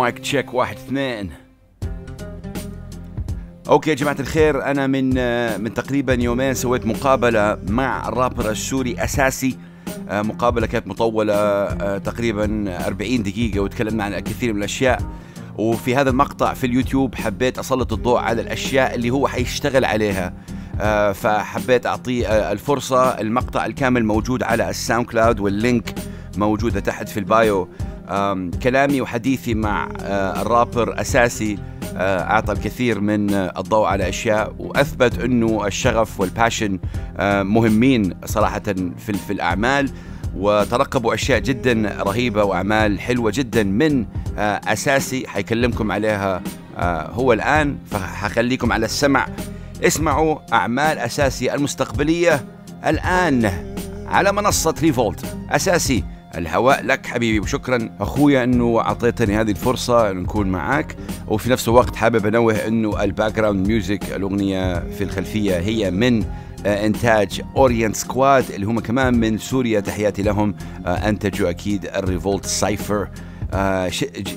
mic check واحد اثنين. okay يا جماعة الخير أنا من من تقريبا يومين سويت مقابلة مع الرابر السوري أساسي. مقابلة كانت مطولة تقريبا 40 دقيقة وتكلمنا عن الكثير من الأشياء. وفي هذا المقطع في اليوتيوب حبيت أسلط الضوء على الأشياء اللي هو حيشتغل عليها. فحبيت اعطيه الفرصة المقطع الكامل موجود على ال SoundCloud وال link موجوده تحت في ال bio. كلامي وحديثي مع آه، الرابر أساسي آه، أعطى الكثير من آه، الضوء على أشياء وأثبت إنه الشغف وال passion مهمين صراحة في الأعمال وترقبوا أشياء جدا رهيبة وأعمال حلوة جدا من أساسي حيكلمكم عليها هو الآن. فحخليكم على السمع. اسمعوا أعمال اساسي المستقبلية الآن على منصة Revolt. أساسي. الهواء لك حبيبي وشكرا أخويا إنه أعطيتني هذه الفرصة نكون معاك. وفي نفس الوقت حابب أنوه إنه ال background music الأغنية في الخلفية هي من آه، إنتاج Orient Squad اللي هم كمان من سوريا. تحياتي لهم آه، انتجوا أكيد ال Revolt cypher آه،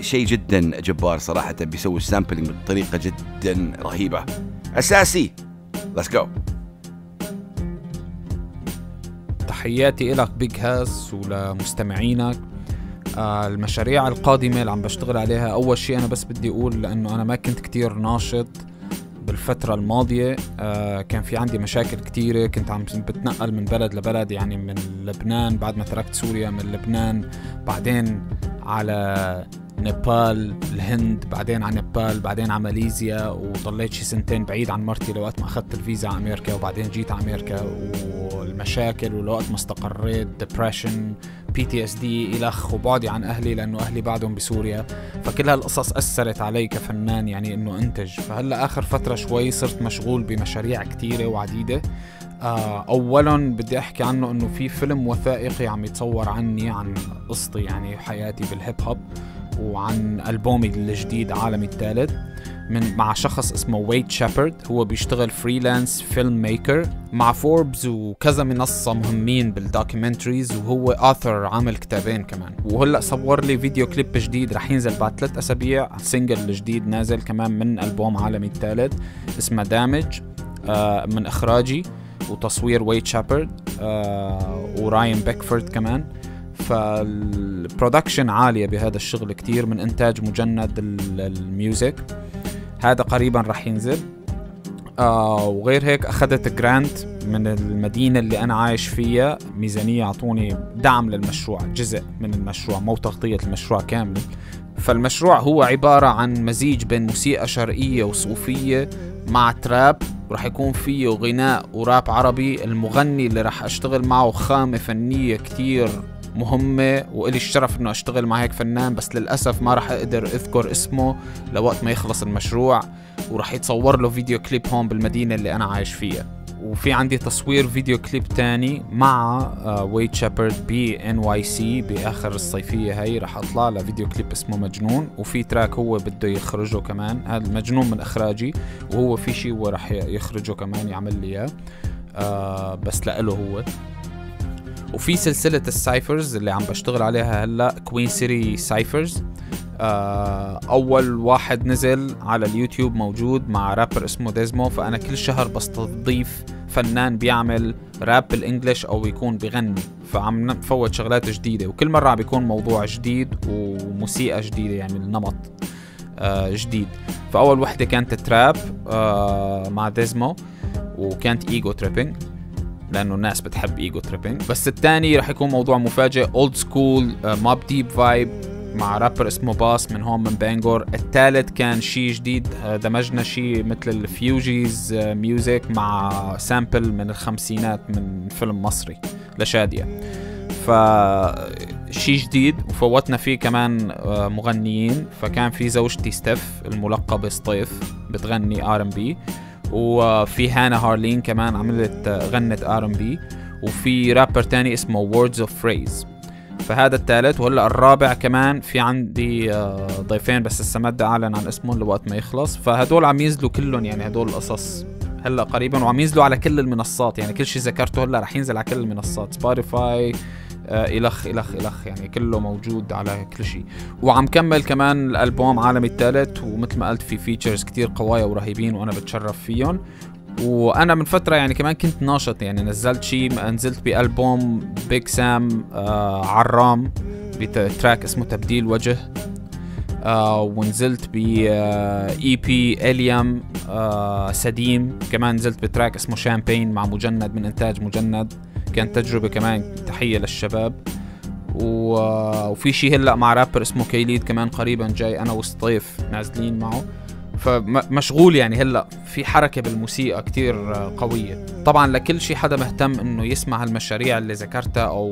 شيء جدا جبار صراحة بيسوي sampling بطريقة جدا رهيبة. أساسي let's go تحياتي لك Big Hass ولمستمعينك. آه المشاريع القادمة اللي عم بشتغل عليها أول شيء أنا بس بدي أقول لأنه أنا ما كنت كتير ناشط بالفترة الماضية. آه كان في عندي مشاكل كتيرة كنت عم بتنقل من بلد لبلد يعني من لبنان بعد ما تركت سوريا من لبنان بعدين على نيبال الهند بعدين على نيبال بعدين على ماليزيا وضليت شي سنتين بعيد عن مرتي لوقت ما أخذت الفيزا على أمريكا وبعدين جيت على أمريكا والمشاكل ولوقت ما استقريت depression PTSD الخ وبعدي عن أهلي لأنه أهلي بعدهم بسوريا. فكل هالقصص أثرت علي كفنان يعني إنه أنتج. فهلأ آخر فترة شوي صرت مشغول بمشاريع كتيرة وعديدة. آه، اولا بدي أحكي عنه إنه في فيلم وثائقي عم يتصور عني عن قصتي يعني حياتي بال hip hop وعن ألبومي الجديد عالمي الثالث. من مع شخص اسمه ويت شيبرد هو بيشتغل freelance filmmaker مع فوربس وكذا منصة مهمين بال documentaries وهو author عامل كتابين كمان. وهلأ صور لي video clip جديد رح ينزل بعد ثلاث أسابيع. single جديد نازل كمان من ألبوم عالمي الثالث اسمه Damage آه من إخراجي وتصوير ويت شابرد آه وراين بيكفورد كمان. فال production عالية بهذا الشغل كتير من إنتاج مجند ال- ال music هذا قريبا رح ينزل. آه وغير هيك أخذت grant من المدينة اللي أنا عايش فيها. ميزانية أعطوني دعم للمشروع جزء من المشروع مو تغطية المشروع كامل. فالمشروع هو عبارة عن مزيج بين موسيقى شرقية وصوفية مع trap ورح يكون فيه غناء وراب عربي. المغني اللي رح أشتغل معه خامة فنية كتير مهمة وإلي الشرف إنه أشتغل مع هيك فنان بس للأسف ما رح أقدر أذكر اسمه لوقت ما يخلص المشروع ورح يتصور له video clip هون بالمدينة اللي أنا عايش فيها. وفي عندي تصوير video clip تاني مع آه، ويت شيبرد ب NYC بآخر الصيفية هاي. رح أطلع ل video clip اسمه مجنون وفي track هو بده يخرجه كمان. هذا المجنون من إخراجي وهو في شيء هو رح يخرجه كمان يعمل لي إياه آه بس لإله هو. وفي سلسلة ال cyphers اللي عم بشتغل عليها هلأ Queen City Cyphers أول واحد نزل على اليوتيوب موجود مع رابر اسمه ديزمو فأنا كل شهر بستضيف فنان بيعمل rap بال English أو يكون بغني. فعم نفوت شغلات جديدة وكل مرة عم بيكون موضوع جديد وموسيقى جديدة يعني النمط آه جديد. فأول وحدة كانت trap آه مع ديزمو وكانت ego tripping لأنه الناس بتحب ego tripping بس الثاني رح يكون موضوع مفاجئ old school Mobb Deep vibe مع رابر اسمه باس من هون من بانجور الثالث كان شيء جديد آه، دمجنا شيء مثل ال Fugees آه، music مع sample من الخمسينات من فيلم مصري لشادية. ف شيء جديد وفوتنا فيه كمان آه، مغنيين. فكان في زوجتي ستيف الملقبة سطيف بتغني R&B وفي هانا هارلين كمان عملت آه، غنت R&B وفي رابر تاني اسمه ووردز اوف فريز فهذا الثالث وهلا الرابع كمان في عندي آه، ضيفين بس لسه ما بدي أعلن عن اسمهم لوقت ما يخلص. فهدول عم ينزلوا كلهم يعني هدول القصص. هلا قريبا وعم ينزلوا على كل المنصات يعني كل شيء ذكرته هلا رح ينزل على كل المنصات. Spotify إلخ إلخ إلخ يعني كله موجود على كل شيء. وعم كمل كمان الألبوم عالمي الثالث ومثل ما قلت في features كتير قوايا ورهيبين وأنا بتشرف فيهم. وأنا من فترة يعني كمان كنت ناشط يعني نزلت شيء نزلت بألبوم Big Sam آه عرام ب track اسمه تبديل وجه. آه ونزلت ب EP اليام آه سديم. كمان نزلت ب track اسمه شامبين مع مجند من إنتاج مجند. كانت تجربة كمان تحية للشباب. و... وفي شيء هلأ مع رابر اسمه كيليد كمان قريبا جاي أنا وسطيف نازلين معه. فمشغول يعني هلأ في حركة بالموسيقى كتير قوية. طبعا لكل شيء حدا مهتم إنه يسمع هالمشاريع اللي ذكرتها أو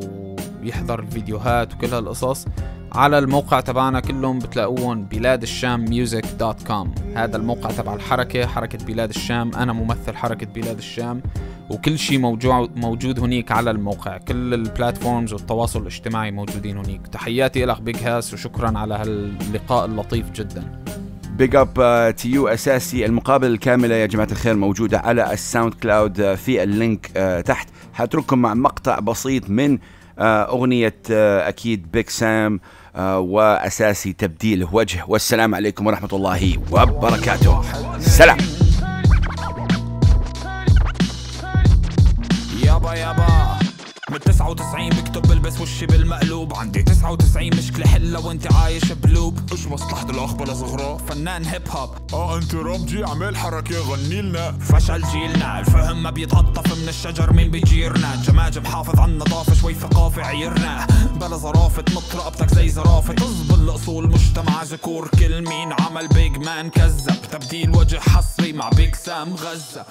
يحضر الفيديوهات وكل هالقصص على الموقع تبعنا كلهم بتلاقوهم بلاد الشام music dot com هذا الموقع تبع الحركة حركة بلاد الشام. أنا ممثل حركة بلاد الشام. وكل شيء موجود موجود هنيك على الموقع. كل ال platforms والتواصل الاجتماعي موجودين هنيك. تحياتي لك بيج هاس وشكرا على هاللقاء اللطيف جدا. big up to you أساسي المقابلة الكاملة يا جماعة الخير موجودة على ال SoundCloud في ال link uh, تحت. حاترككم مع مقطع بسيط من uh, أغنية أكيد بيج سام وأساسي تبديل وجه. والسلام عليكم ورحمة الله وبركاته. سلام. 99 بكتب بلبس وشي بالمقلوب. عندي 99 مشكلة حلة وانت عايش بلوب. إيش مصلحة الاخ بلا صغرى فنان هيب هوب آه أنت رمجي عمل حركة غني لنا. فشل جيلنا الفهم ما بيتقطف من الشجر مين بيجيرنا؟ جماجم حافظ على النظافة شوي ثقافة عيرنا. بلا زرافة نط رقبتك زي زرافة. تزبل الأصول مجتمع ذكور. كل مين عمل بيج مان كذب. تبديل وجه حصري مع بيج سام غزة.